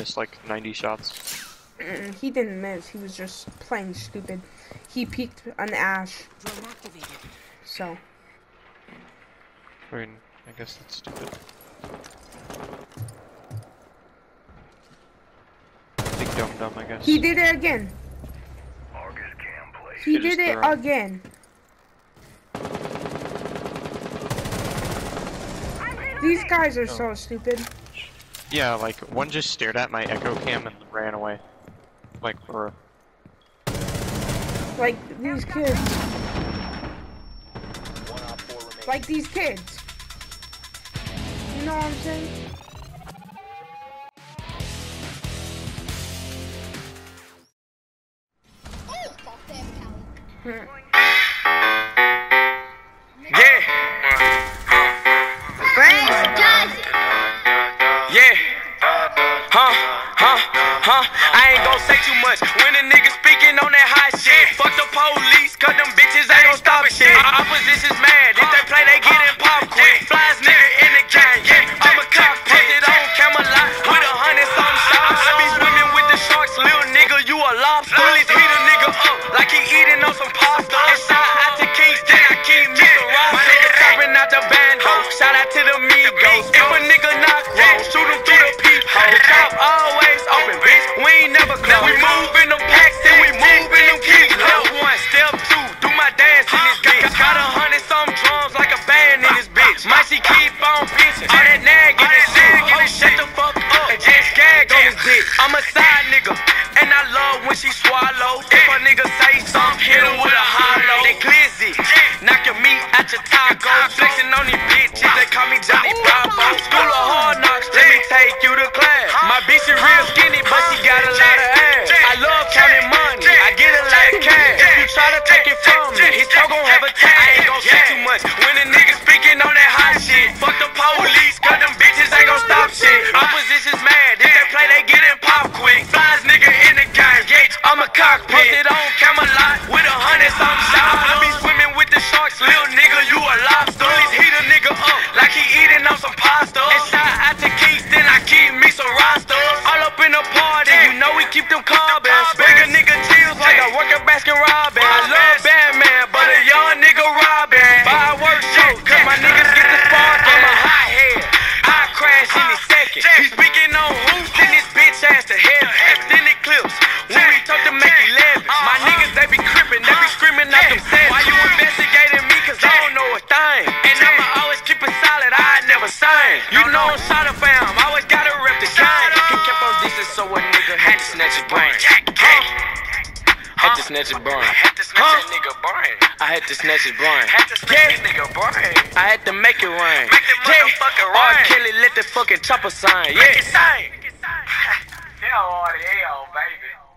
missed like 90 shots. He didn't miss. He was just playing stupid. He peeked an ash. So. I mean, I guess that's stupid. Big dumb dumb, I guess. He did it again. He did it again. These guys are so oh. stupid. Yeah, like one just stared at my echo cam and ran away. Like for Like these kids. Like these kids. You know what I'm saying? Hmm. I ain't gon' say too much. When a nigga speaking on that hot shit, fuck the police, cause them bitches ain't gon' stop shit. Opposition's mad. If they play, they getting pop quick. Flies nigga in the gang, yeah. I'm a cock, put it on Camelot with a hundred something shots. I be swimming with the sharks, little nigga, you a lobster. Bullies heat a nigga up like he eating on some pasta. Shout out to Kingston, I keep Mr. Ross. My nigga chopping out the bando. Shout out to the Migos. If a nigga not roll, shoot him through the peephole. The top always keep on pinching. All that nag in this shit. Oh, shut the fuck up and just gag on this dick. I'm a side nigga, and I love when she swallow. If a nigga say something, hit him with a hollow. They glizzy, knock your meat out your taco. Flexing on these bitches, they call me Johnny Bravo. School of hard knocks, let me take you to class. My bitch is real skinny, but she got a lot of ass. Cockpit. Posted on Camelot with a hundred something shots. I be swimming with the sharks, little nigga, you a lobster. Police heat a nigga up like he eating on some pasta. And shout out to Kingston, I keep me some rosters. All up in the party, you know we keep them carbons. Bigger nigga chills like I work at Baskin Robbins. Screaming out them sets. Why you investigating me? Cause I don't know a thing. And I'ma always keep it solid, I never sign. You know I'm shot up, fam, always gotta rep the gang. He kept on dissing, so a nigga had to snatch his brain. Had to snatch his brain. Had to snatch that nigga brain. I had to snatch his brain. Had to snatch that nigga brain. I had to make it rain. Make that motherfucker R. rain. Kelly let the fucking chopper sign. Yeah. Make Yeah. it sing. Hell, hell, baby.